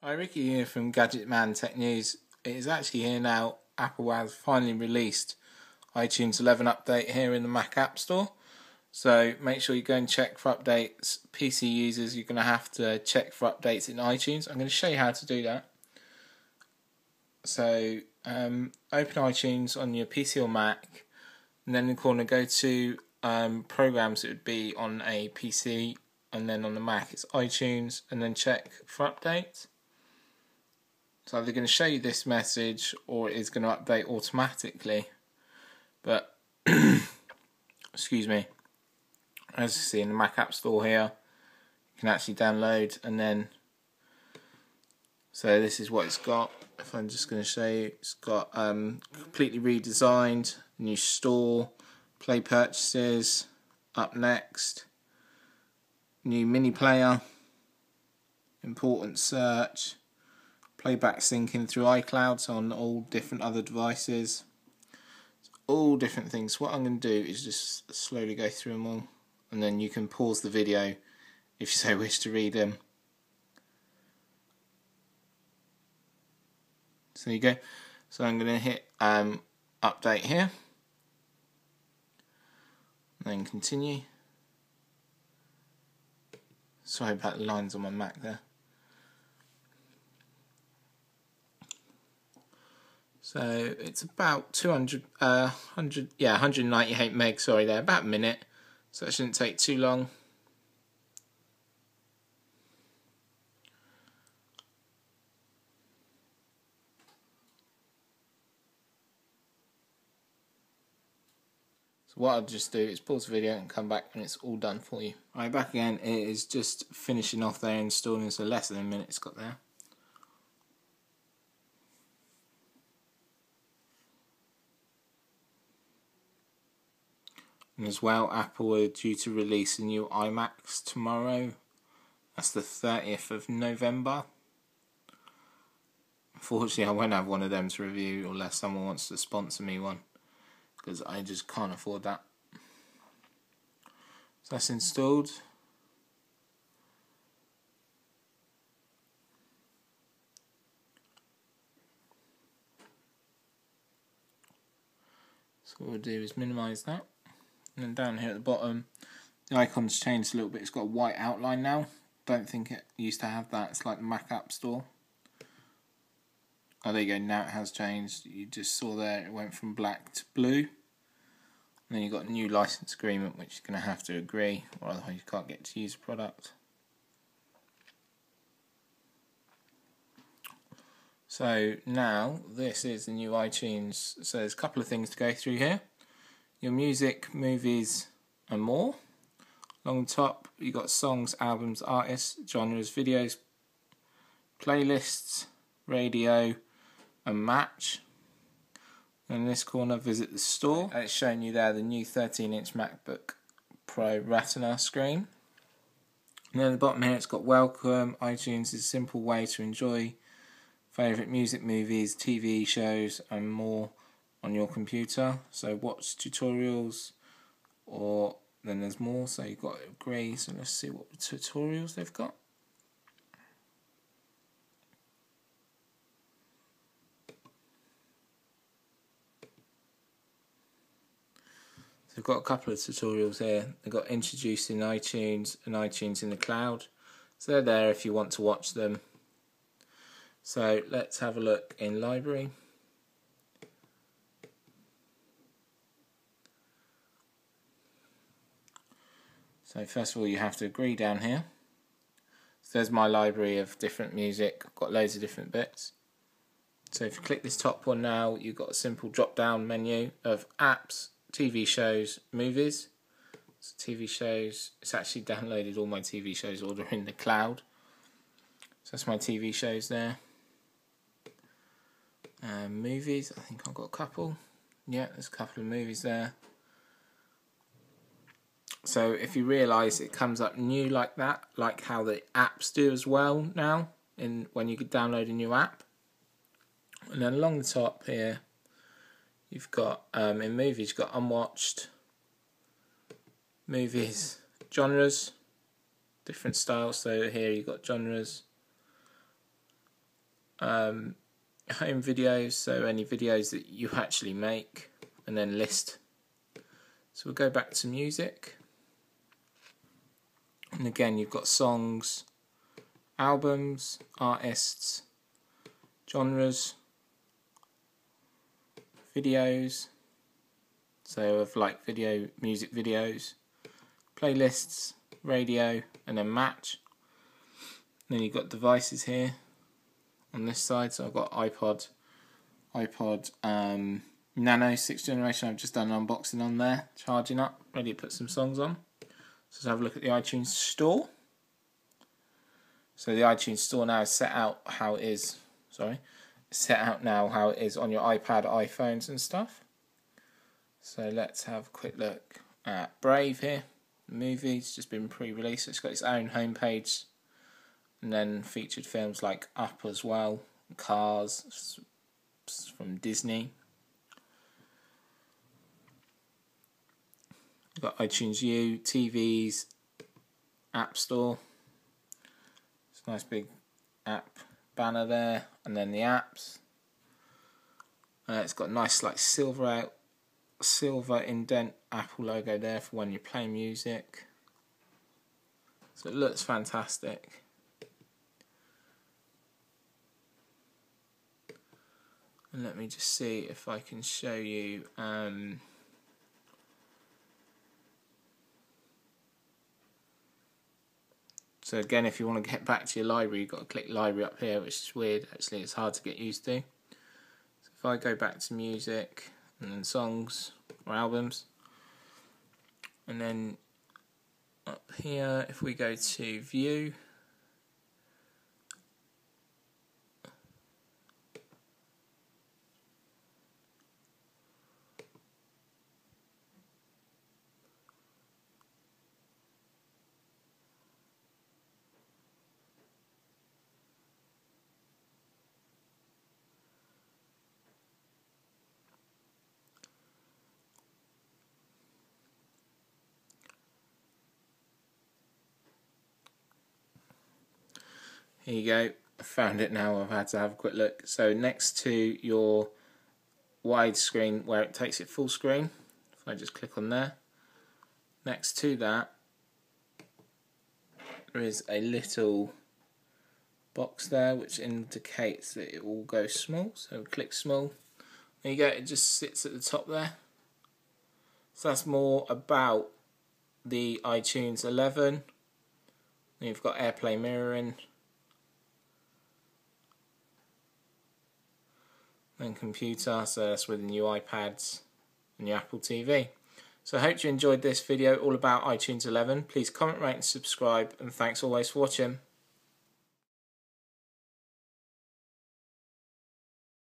Hi, Ricky here from Gadget Man Tech News. It is actually here now. Apple has finally released iTunes 11 update here in the Mac App Store. So make sure you go and check for updates. PC users, you're going to have to check for updates in iTunes. I'm going to show you how to do that. So um, open iTunes on your PC or Mac, and then in the corner go to um, programs. It would be on a PC, and then on the Mac it's iTunes, and then check for updates. It's either going to show you this message or it is going to update automatically. But, excuse me, as you see in the Mac App Store here, you can actually download and then, so this is what it's got. If I'm just going to show you, it's got um, completely redesigned, new store, play purchases, up next, new mini player, important search, playback syncing through iCloud on all different other devices. It's all different things. What I'm going to do is just slowly go through them all, and then you can pause the video if you so wish to read them. So you go. So I'm going to hit um, update here, then continue. Sorry about the lines on my Mac there. So it's about 200, uh, 100, yeah, 198 meg, sorry there, about a minute. So that shouldn't take too long. So what I'll just do is pause the video and come back when it's all done for you. Alright, back again, it is just finishing off there installing, so less than a minute it's got there. And as well, Apple are due to release a new iMacs tomorrow. That's the 30th of November. Unfortunately, I won't have one of them to review unless someone wants to sponsor me one. Because I just can't afford that. So that's installed. So what we'll do is minimize that. And then down here at the bottom, the icon's changed a little bit. It's got a white outline now. Don't think it used to have that. It's like the Mac App Store. Oh, there you go. Now it has changed. You just saw there it went from black to blue. And then you've got a new license agreement, which you're going to have to agree, or otherwise you can't get to use the product. So now this is the new iTunes. So there's a couple of things to go through here your music, movies, and more. Along the top, you got songs, albums, artists, genres, videos, playlists, radio, and match. And in this corner, visit the store. And it's showing you there the new 13 inch MacBook Pro Retina screen. And then at the bottom here, it's got welcome. iTunes is a simple way to enjoy favourite music, movies, TV shows, and more on your computer. So watch tutorials or then there's more. So you've got grey. So let's see what tutorials they've got. They've got a couple of tutorials here. They've got introducing iTunes and iTunes in the cloud. So they're there if you want to watch them. So let's have a look in library. So first of all you have to agree down here. So there's my library of different music, I've got loads of different bits. So if you click this top one now, you've got a simple drop down menu of apps, TV shows, movies. So TV shows, it's actually downloaded all my TV shows all in the cloud. So that's my TV shows there. Um, movies, I think I've got a couple. Yeah, there's a couple of movies there. So if you realise it comes up new like that, like how the apps do as well now, in when you download a new app. And then along the top here, you've got um, in movies, you've got unwatched movies, genres, different styles. So here you've got genres, um, home videos, so any videos that you actually make, and then list. So we'll go back to music. And again, you've got songs, albums, artists, genres, videos, so of like video, music videos, playlists, radio, and then match. And then you've got devices here on this side. So I've got iPod, iPod um, Nano 6th generation. I've just done an unboxing on there, charging up, ready to put some songs on. So let's have a look at the iTunes Store. So the iTunes Store now is set out how it is. Sorry, set out now how it is on your iPad, iPhones, and stuff. So let's have a quick look at Brave here. Movie's just been pre-released. It's got its own homepage and then featured films like Up as well, Cars from Disney. We've got iTunes U, TVs, App Store. It's a nice big app banner there, and then the apps. Uh, it's got a nice like silver out, silver indent Apple logo there for when you play music. So it looks fantastic. And let me just see if I can show you. Um, so again, if you want to get back to your library, you've got to click library up here, which is weird. Actually, it's hard to get used to. So if I go back to music and then songs or albums, and then up here, if we go to view. Here you go. I found it now. I've had to have a quick look. So next to your widescreen where it takes it full screen, if I just click on there, next to that there is a little box there which indicates that it will go small. So click small. There you go. It just sits at the top there. So that's more about the iTunes 11. Then you've got AirPlay mirroring. And computer, so that's with the new iPads and your Apple TV. So I hope you enjoyed this video all about iTunes 11. Please comment, rate and subscribe and thanks always for watching.